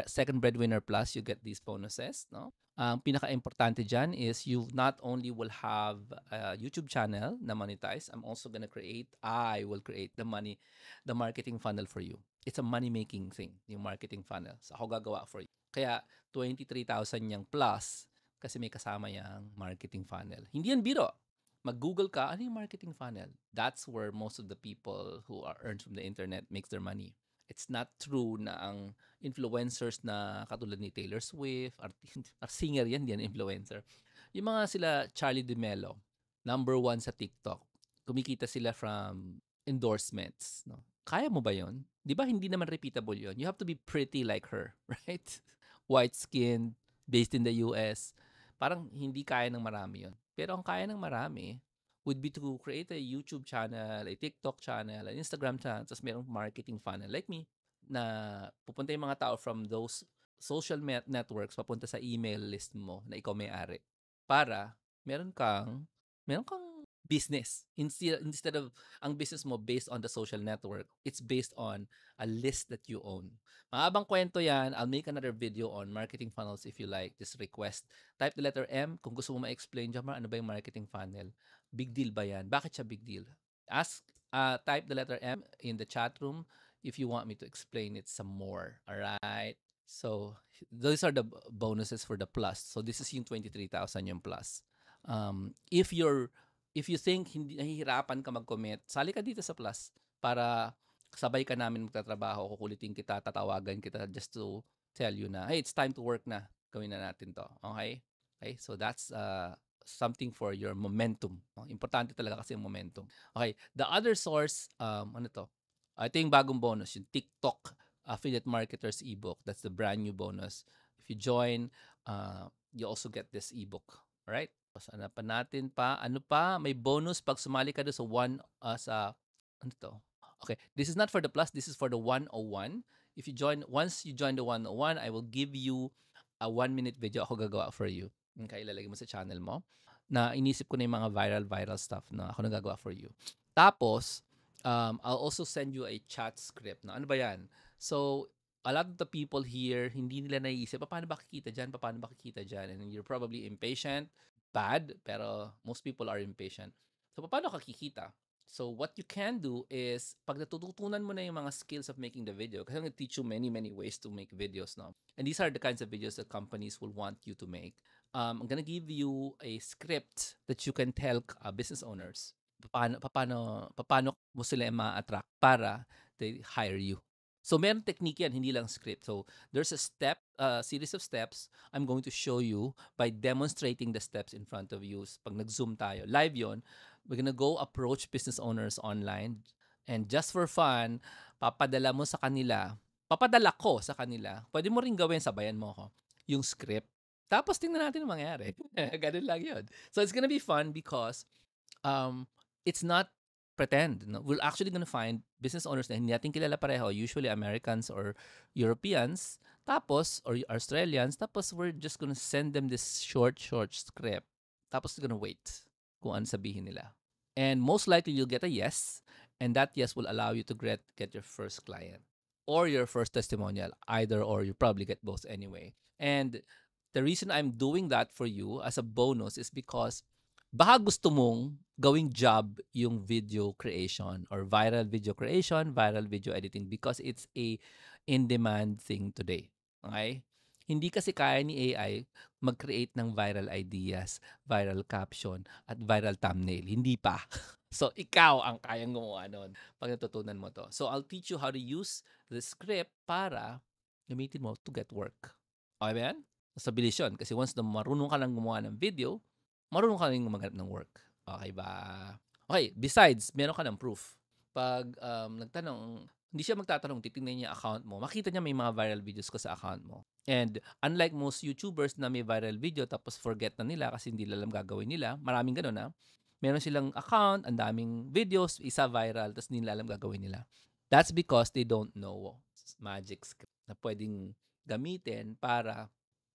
Speaker 1: second breadwinner plus, you get these bonuses. No? Ang pinaka-importante dyan is you not only will have a YouTube channel na monetize, I'm also gonna create, I will create the money, the marketing funnel for you. It's a money-making thing, yung marketing funnel. So ako gagawa for you. Kaya 23,000 yung plus kasi may kasama yung marketing funnel. Hindi yan biro. Mag-Google ka, ano yung marketing funnel? That's where most of the people who are earned from the internet makes their money. It's not true na ang influencers na katulad ni Taylor Swift, art, singer yan, yan influencer. Yung mga sila Charlie DeMello, number one sa TikTok, kumikita sila from endorsements. No? Kaya mo ba yon? Di ba hindi naman repeatable yon? You have to be pretty like her, right? White skin, based in the US. Parang hindi kaya ng marami yon. Pero ang kaya ng marami would be to create a YouTube channel, a TikTok channel, an Instagram channel, tapos merong marketing funnel like me na pupunta yung mga tao from those social met- networks papunta sa email list mo na ikaw may-ari para meron kang meron kang business. Instead instead of ang business mo based on the social network it's based on a list that you own. Mahabang kwento yan. I'll make another video on marketing funnels if you like. Just request type the letter M. Kung gusto mo ma-explain Jamar ano ba yung marketing funnel big deal ba yan bakit siya big deal ask uh, type the letter M in the chat room if you want me to explain it some more all right so those are the bonuses for the plus so this is yung 23,000 yung plus um, if you're if you think hindi nahihirapan ka mag-commit, sali ka dito sa Plus para sabay ka namin magtatrabaho, kukulitin kita, tatawagan kita just to tell you na, hey, it's time to work na. Gawin na natin to. Okay? Okay? So that's uh something for your momentum. Importante talaga kasi yung momentum. Okay, the other source, um, ano to? Ah, Ito yung bagong bonus, yung TikTok Affiliate Marketers ebook. That's the brand new bonus. If you join, uh, you also get this ebook. Alright? So, hanapan natin pa. Ano pa? May bonus pag sumali ka doon sa one, uh, sa, ano to? Okay, this is not for the plus, this is for the 101. If you join, once you join the 101, I will give you a one minute video ako gagawa for you. Okay, ilalagay mo sa channel mo. Na inisip ko na yung mga viral, viral stuff na ako nagagawa for you. Tapos, um, I'll also send you a chat script. Na ano ba yan? So, a lot of the people here, hindi nila naiisip, "Pa- paano ba kikita dyan? Pa- Paano ba kikita dyan? And you're probably impatient. Bad, pero most people are impatient. So, pa- paano ka kikita? So, what you can do is, pag natututunan mo na yung mga skills of making the video, kasi I'm gonna teach you many, many ways to make videos now. And these are the kinds of videos that companies will want you to make. Um, I'm gonna give you a script that you can tell uh, business owners paano, paano, paano mo sila ma-attract para they hire you. So, meron technique yan, hindi lang script. So, there's a step, a series of steps I'm going to show you by demonstrating the steps in front of you. Pag nag-zoom tayo, live yon we're gonna go approach business owners online and just for fun, papadala mo sa kanila, papadala ko sa kanila, pwede mo rin gawin, sabayan mo ako, yung script. Tapos tingnan natin ang mangyari. Ganun lang yun. So it's gonna be fun because um, it's not pretend. No? We're actually gonna find business owners na hindi natin kilala pareho, usually Americans or Europeans, tapos, or Australians, tapos we're just gonna send them this short, short script. Tapos we're gonna wait kung ano sabihin nila. And most likely you'll get a yes, and that yes will allow you to get, get your first client or your first testimonial, either or you probably get both anyway. And the reason I'm doing that for you as a bonus is because baka gusto mong gawing job yung video creation or viral video creation, viral video editing because it's a in-demand thing today. Okay? Hindi kasi kaya ni AI mag-create ng viral ideas, viral caption, at viral thumbnail. Hindi pa. So, ikaw ang kayang gumawa nun pag natutunan mo to. So, I'll teach you how to use the script para gamitin mo to get work. Okay ba? Sa bilis yun. Kasi once na marunong ka lang gumawa ng video, marunong ka rin gumaganap ng work. Okay ba? Okay, besides, meron ka ng proof. Pag um, nagtanong, hindi siya magtatanong, titingnan niya account mo, makita niya may mga viral videos ka sa account mo. And unlike most YouTubers na may viral video tapos forget na nila kasi hindi alam gagawin nila, maraming ganun na, meron silang account, ang daming videos, isa viral, tapos hindi nila alam gagawin nila. That's because they don't know magic script na pwedeng gamitin para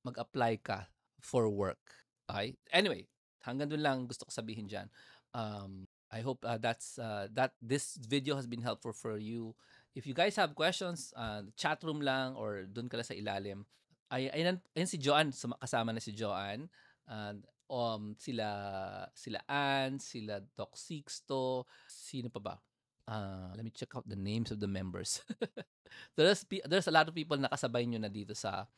Speaker 1: mag-apply ka for work. Okay? Anyway, hanggang dun lang gusto ko sabihin dyan. Um, I hope uh, that's uh, that this video has been helpful for you. If you guys have questions, uh, chat room lang or dun ka lang sa ilalim. Ay, ayun, ayun si Joanne, kasama na si Joanne. And um, sila, sila Ann, sila Doc Sixto, sino pa ba? Uh, let me check out the names of the members. there's, there's a lot of people na kasabay nyo na dito sa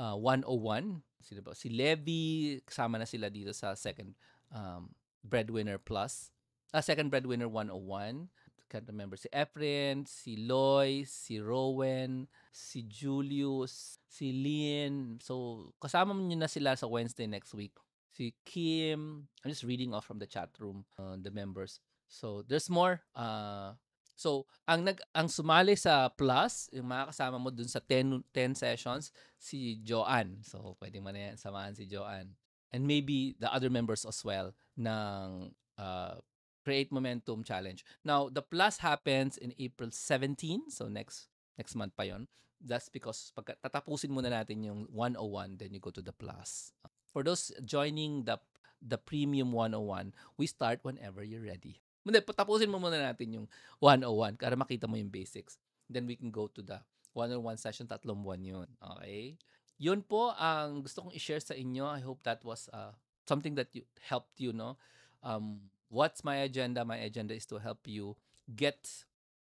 Speaker 1: uh, 101. Sino ba? Si Levi, kasama na sila dito sa second um, Breadwinner Plus. Ah, second Breadwinner 101. Can't remember. Si Efren, si Loy, si Rowan, si Julius, si Lynn. So, kasama nyo na sila sa Wednesday next week. Si Kim. I'm just reading off from the chat room, uh, the members. So, there's more. Uh, so, ang nag ang sumali sa Plus, yung mga kasama mo dun sa 10 10 sessions, si Joanne. So, pwede mo yan, samahan si Joanne. And maybe the other members as well ng uh, Create Momentum Challenge. Now, the Plus happens in April 17, so next next month pa yon. That's because pag tatapusin muna natin yung 101, then you go to the Plus. For those joining the the Premium 101, we start whenever you're ready. Hindi, tapusin mo muna natin yung 101 para makita mo yung basics. Then we can go to the 101 session, tatlong buwan yun. Okay? Yun po ang gusto kong i-share sa inyo. I hope that was uh, something that you, helped you, no? Um, what's my agenda? My agenda is to help you get,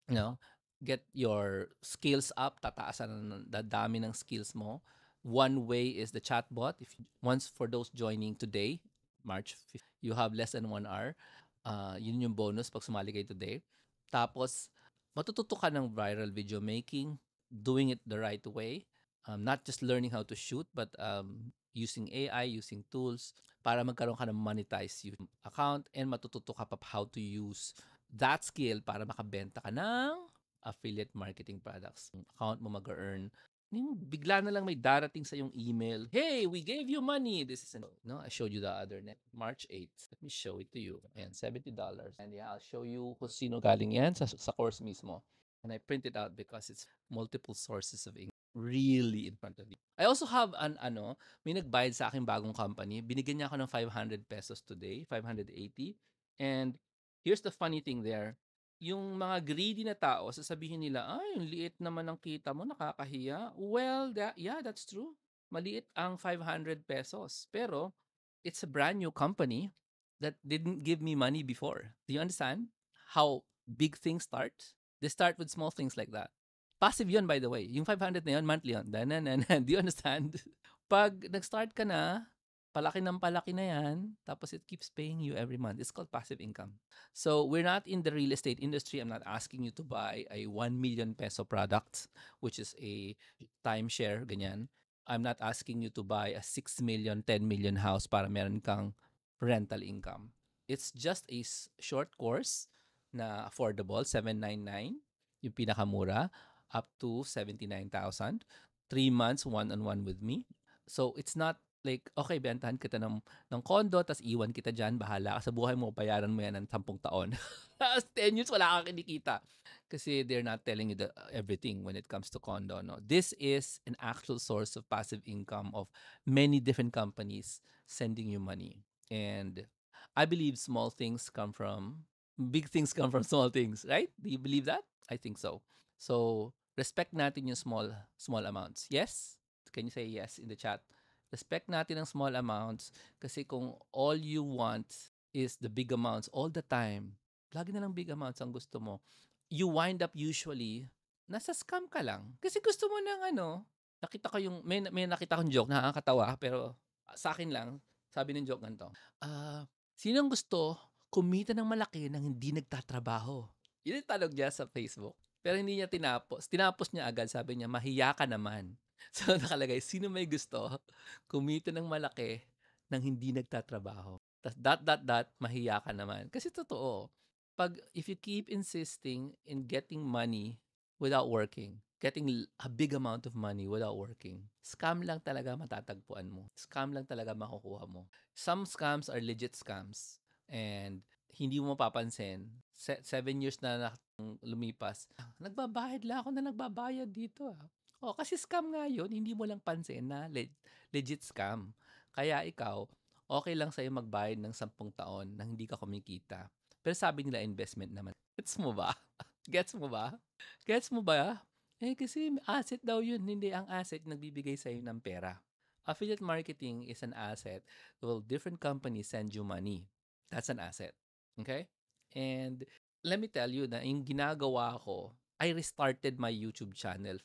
Speaker 1: you know, get your skills up, tataasan the dami ng skills mo. One way is the chatbot. If once for those joining today, March 5th, you have less than one hour. Uh, yun yung bonus pag sumali kayo today. Tapos, matututo ka ng viral video making, doing it the right way. Um, not just learning how to shoot, but um, using AI, using tools para magkaroon ka ng monetized YouTube account and matututo ka pa how to use that skill para makabenta ka ng affiliate marketing products. Account mo mag-earn yung bigla na lang may darating sa yung email, Hey, we gave you money. This is, an, no, I showed you the other net, March 8th. Let me show it to you. Ayan, $70. And yeah, I'll show you kung sino galing yan sa, sa course mismo. And I print it out because it's multiple sources of income really in front of you. I also have an ano, may nagbayad sa aking bagong company. Binigyan niya ako ng 500 pesos today, 580. And here's the funny thing there yung mga greedy na tao, sasabihin nila, ay, yung liit naman ng kita mo, nakakahiya. Well, that, yeah, that's true. Maliit ang 500 pesos. Pero, it's a brand new company that didn't give me money before. Do you understand how big things start? They start with small things like that. Passive yun, by the way. Yung 500 na yun, monthly yun. Do you understand? Pag nag-start ka na, palaki ng palaki na yan, tapos it keeps paying you every month. It's called passive income. So we're not in the real estate industry. I'm not asking you to buy a 1 million peso product, which is a timeshare, ganyan. I'm not asking you to buy a 6 million, 10 million house para meron kang rental income. It's just a short course na affordable, 799, yung pinakamura, up to 79,000. Three months one-on-one with me. So it's not like, okay, bentahan kita ng, ng condo, tas iwan kita dyan, bahala ka sa buhay mo, bayaran mo yan ng 10 taon. Tapos 10 years, wala kang kinikita. Kasi they're not telling you the, everything when it comes to condo. No? This is an actual source of passive income of many different companies sending you money. And I believe small things come from, big things come from small things, right? Do you believe that? I think so. So, respect natin yung small, small amounts. Yes? Can you say yes in the chat? Respect natin ang small amounts kasi kung all you want is the big amounts all the time, lagi na lang big amounts ang gusto mo, you wind up usually, nasa scam ka lang. Kasi gusto mo ng ano, nakita ko yung, may, may nakita kong joke, nakakatawa, pero sa akin lang, sabi ng joke ganito, ah, uh, sinong gusto kumita ng malaki nang hindi nagtatrabaho? Yun yung tanong niya sa Facebook. Pero hindi niya tinapos. Tinapos niya agad, sabi niya, mahiya ka naman. So nakalagay, sino may gusto kumita ng malaki nang hindi nagtatrabaho? Tapos dot, dot, dot, mahiya ka naman. Kasi totoo, pag if you keep insisting in getting money without working, getting a big amount of money without working, scam lang talaga matatagpuan mo. Scam lang talaga makukuha mo. Some scams are legit scams. And hindi mo mapapansin, se- seven years na, lumipas, nagbabayad lang ako na nagbabayad dito. Ah. Oh, kasi scam nga yun. Hindi mo lang pansin na le- legit scam. Kaya ikaw, okay lang sa'yo magbayad ng 10 taon na hindi ka kumikita. Pero sabi nila investment naman. Gets mo ba? Gets mo ba? Gets mo ba? Eh kasi asset daw yun. Hindi ang asset nagbibigay sa'yo ng pera. Affiliate marketing is an asset. Well, different companies send you money. That's an asset. Okay? And let me tell you na yung ginagawa ko, I restarted my YouTube channel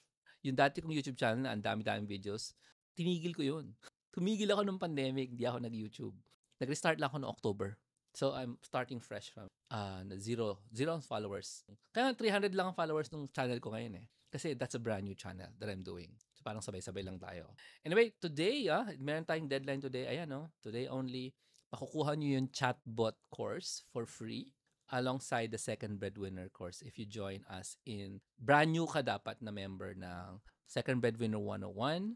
Speaker 1: yung dati kong YouTube channel na ang dami-daming videos, tinigil ko yun. Tumigil ako nung pandemic, hindi ako nag-YouTube. Nag-restart lang ako noong October. So, I'm starting fresh from uh, zero, zero followers. Kaya 300 lang ang followers ng channel ko ngayon eh. Kasi that's a brand new channel that I'm doing. So, parang sabay-sabay lang tayo. Anyway, today, ah, meron tayong deadline today. Ayan, no? Today only, makukuha nyo yung chatbot course for free alongside the second breadwinner course if you join us in brand new ka dapat na member ng second breadwinner 101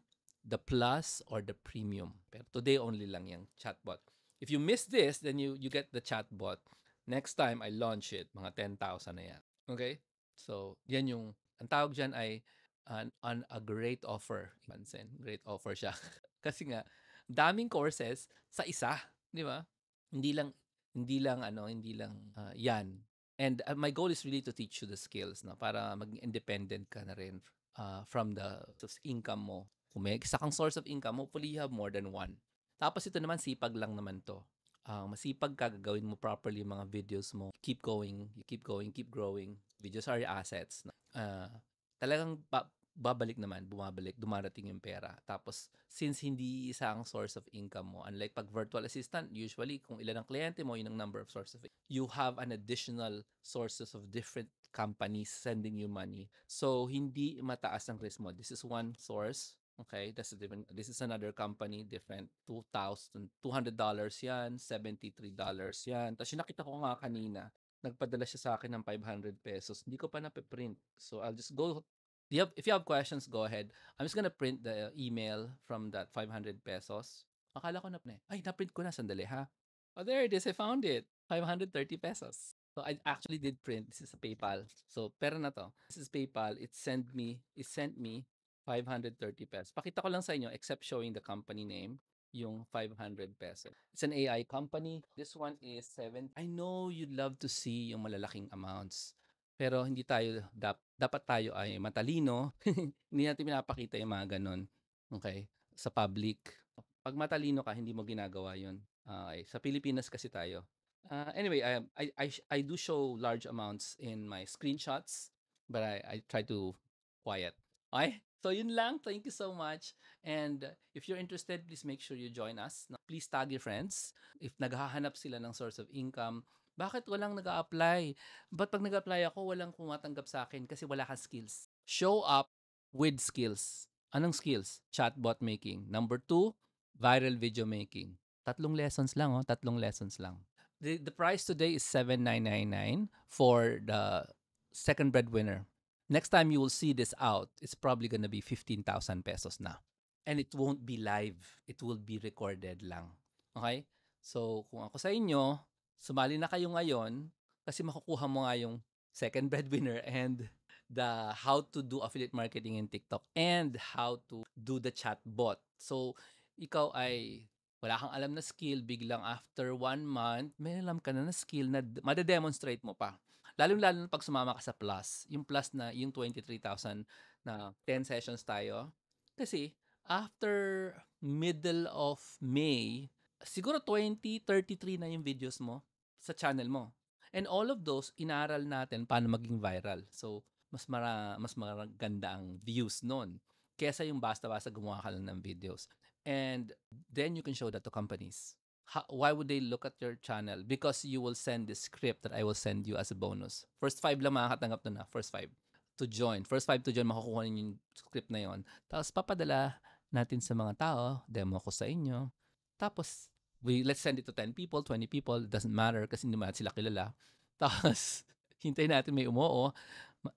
Speaker 1: the plus or the premium. Pero today only lang yung chatbot. If you miss this then you you get the chatbot. Next time I launch it mga 10,000 na yan. Okay? So yan yung ang tawag diyan ay an, an a great offer. Pansin great offer siya. Kasi nga daming courses sa isa di ba? Hindi lang hindi lang ano, hindi lang uh, 'yan. And uh, my goal is really to teach you the skills no para maging independent ka na rin uh, from the income mo. Kung may isa kang source of income, hopefully you have more than one. Tapos ito naman sipag lang naman to. Uh, masipag ka, gagawin mo properly yung mga videos mo. Keep going, you keep going, keep growing. Videos are your assets. Uh, talagang pa- babalik naman, bumabalik, dumarating yung pera. Tapos, since hindi isa ang source of income mo, unlike pag virtual assistant, usually, kung ilan ang kliyente mo, yun ang number of sources of. You have an additional sources of different companies sending you money. So, hindi mataas ang risk mo. This is one source Okay, that's a different. This is another company, different. Two thousand two hundred dollars yan, seventy three dollars yan. Tapos yung nakita ko nga kanina, nagpadala siya sa akin ng 500 pesos. Hindi ko pa nape-print. So I'll just go. You have, if you have questions, go ahead. I'm just gonna print the email from that 500 pesos. Akala ko na eh. Ay, na-print ko na. Sandali ha. Oh, there it is. I found it. 530 pesos. So I actually did print. This is a PayPal. So pera na to. This is PayPal. It sent me, it sent me 530 pesos. Pakita ko lang sa inyo, except showing the company name, yung 500 pesos. It's an AI company. This one is 7. I know you'd love to see yung malalaking amounts. Pero hindi tayo, dap, dapat tayo ay matalino. hindi natin pinapakita yung mga ganon. Okay? Sa public. Pag matalino ka, hindi mo ginagawa yun. Okay. Sa Pilipinas kasi tayo. Uh, anyway, I, I, I, I do show large amounts in my screenshots, but I, I try to quiet. Okay? So yun lang. Thank you so much. And if you're interested, please make sure you join us. Please tag your friends. If naghahanap sila ng source of income, bakit walang nag apply But pag nag apply ako, walang kumatanggap sa akin kasi wala kang skills. Show up with skills. Anong skills? Chatbot making. Number two, viral video making. Tatlong lessons lang, oh. Tatlong lessons lang. The, the price today is 7999 for the second breadwinner next time you will see this out, it's probably gonna be 15,000 pesos na. And it won't be live. It will be recorded lang. Okay? So, kung ako sa inyo, sumali na kayo ngayon kasi makukuha mo nga yung second breadwinner and the how to do affiliate marketing in TikTok and how to do the chat bot. So, ikaw ay wala kang alam na skill, biglang after one month, may alam ka na na skill na made-demonstrate mo pa. Lalong-lalo na pag sumama ka sa plus, yung plus na yung 23,000 na 10 sessions tayo. Kasi after middle of May, siguro 20, 33 na yung videos mo sa channel mo. And all of those, inaral natin paano maging viral. So, mas mara, mas maganda ang views noon kesa yung basta-basta gumawa ka lang ng videos. And then you can show that to companies how, why would they look at your channel? Because you will send this script that I will send you as a bonus. First five lang makakatanggap na na. First five to join. First five to join, makukuha ninyo yung script na yon. Tapos papadala natin sa mga tao, demo ko sa inyo. Tapos, we, let's send it to 10 people, 20 people, doesn't matter kasi hindi naman sila kilala. Tapos, hintayin natin may umuo.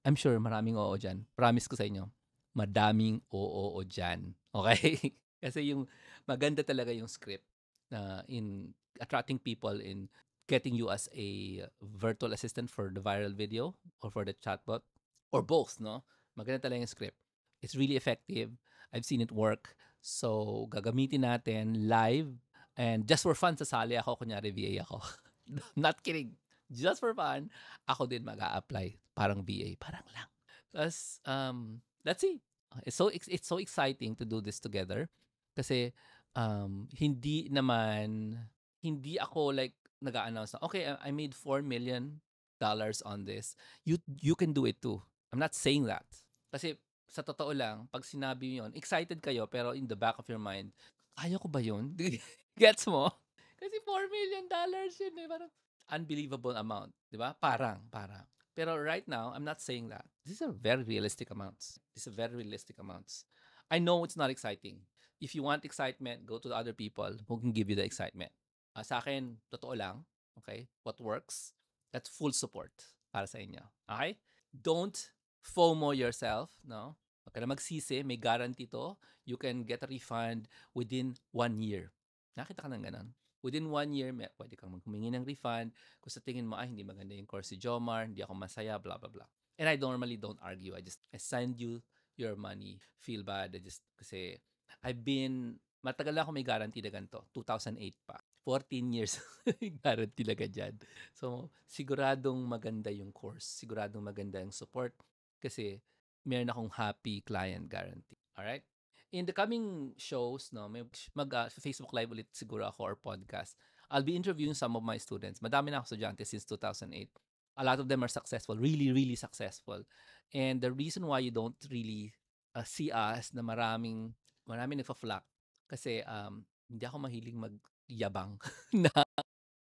Speaker 1: I'm sure maraming oo dyan. Promise ko sa inyo, madaming oo dyan. Okay? kasi yung maganda talaga yung script uh, in attracting people in getting you as a virtual assistant for the viral video or for the chatbot or both, no? Maganda talaga yung script. It's really effective. I've seen it work. So, gagamitin natin live and just for fun, sasali ako, kunyari VA ako. Not kidding. Just for fun, ako din mag apply Parang VA. Parang lang. Tapos, um, let's see. It's so, it's so exciting to do this together. Kasi, um, hindi naman, hindi ako like nag-announce na, okay, I made 4 million dollars on this. You, you can do it too. I'm not saying that. Kasi sa totoo lang, pag sinabi yun, excited kayo, pero in the back of your mind, kaya ko ba yun? Gets mo? Kasi 4 million dollars yun eh. Parang unbelievable amount. Di ba? Parang, parang. Pero right now, I'm not saying that. These are very realistic amounts. These are very realistic amounts. I know it's not exciting if you want excitement, go to the other people who can give you the excitement. Uh, sa akin, totoo lang, okay? What works, that's full support para sa inyo. Okay? Don't FOMO yourself, no? Huwag ka na magsisi, may guarantee to. You can get a refund within one year. Nakita ka ng ganun? Within one year, may, pwede kang maghumingi ng refund. Kung sa tingin mo, ay, hindi maganda yung course si Jomar, hindi ako masaya, blah, blah, blah. And I normally don't argue. I just, I send you your money. Feel bad. I just, kasi I've been, matagal na ako may guarantee na ganito. 2008 pa. 14 years guarantee na dyan. So, siguradong maganda yung course. Siguradong maganda yung support. Kasi, meron akong happy client guarantee. Alright? In the coming shows, no, may mag uh, Facebook Live ulit siguro ako or podcast. I'll be interviewing some of my students. Madami na ako estudyante since 2008. A lot of them are successful, really, really successful. And the reason why you don't really uh, see us na maraming marami nagfa-flock kasi um, hindi ako mahilig magyabang na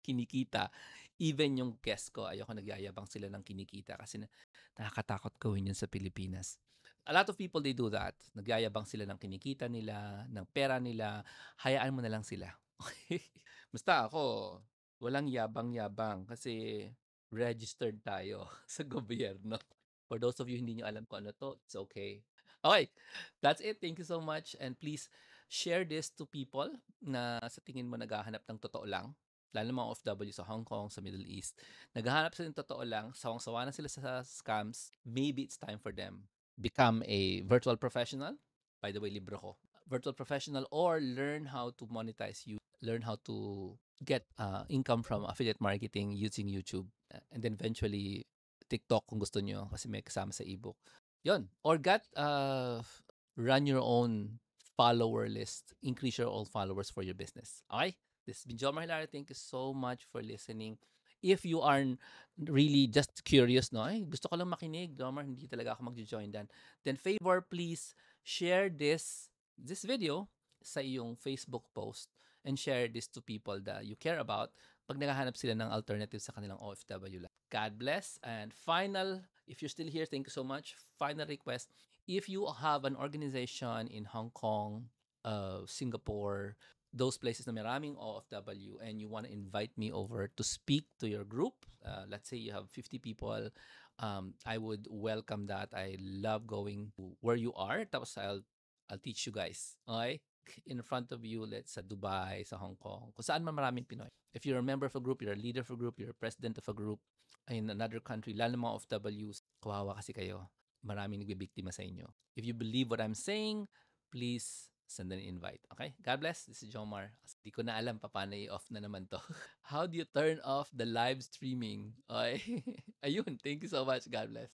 Speaker 1: kinikita. Even yung guest ko, ayoko nagyayabang sila ng kinikita kasi nakakatakot gawin yun sa Pilipinas. a lot of people they do that. Nagyayabang sila ng kinikita nila, ng pera nila. Hayaan mo na lang sila. Basta ako, walang yabang-yabang kasi registered tayo sa gobyerno. For those of you hindi nyo alam kung ano to, it's okay. Okay, that's it. Thank you so much. And please share this to people na sa tingin mo naghahanap ng totoo lang. Lalo mga OFW sa Hong Kong, sa Middle East. Naghahanap sila ng totoo lang. Sawang-sawa na sila sa scams. Maybe it's time for them. Become a virtual professional. By the way, libro ko. Virtual professional or learn how to monetize you. Learn how to get uh, income from affiliate marketing using YouTube. And then eventually, TikTok kung gusto nyo kasi may kasama sa ebook. Yon. Or get, uh, run your own follower list. Increase your own followers for your business. Okay? This has been Jomar Hilary. Thank you so much for listening. If you are really just curious, no, ay, gusto ko lang makinig, Jomar, hindi talaga ako mag-join dan. Then favor, please share this this video sa iyong Facebook post and share this to people that you care about pag naghahanap sila ng alternative sa kanilang OFW life. God bless. And final, if you're still here, thank you so much. Final request, if you have an organization in Hong Kong, uh, Singapore, those places na maraming OFW and you want to invite me over to speak to your group, uh, let's say you have 50 people, um, I would welcome that. I love going where you are. Tapos I'll, I'll teach you guys. Okay? In front of you, let's sa Dubai, sa Hong Kong, kung saan man maraming Pinoy. If you're a member of a group, you're a leader of a group, you're a president of a group in another country, lalo mga OFWs, kawawa kasi kayo. Maraming nagbibiktima sa inyo. If you believe what I'm saying, please send an invite. Okay? God bless. This is Jomar. Hindi ko na alam pa paano i-off na naman to. How do you turn off the live streaming? Okay? Ayun. Thank you so much. God bless.